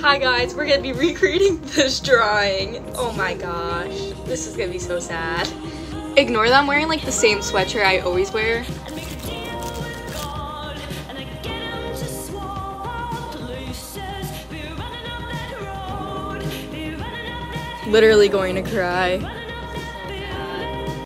Hi guys, we're gonna be recreating this drawing. Oh my gosh, this is gonna be so sad. Ignore that I'm wearing like the same sweatshirt I always wear. Literally going to cry.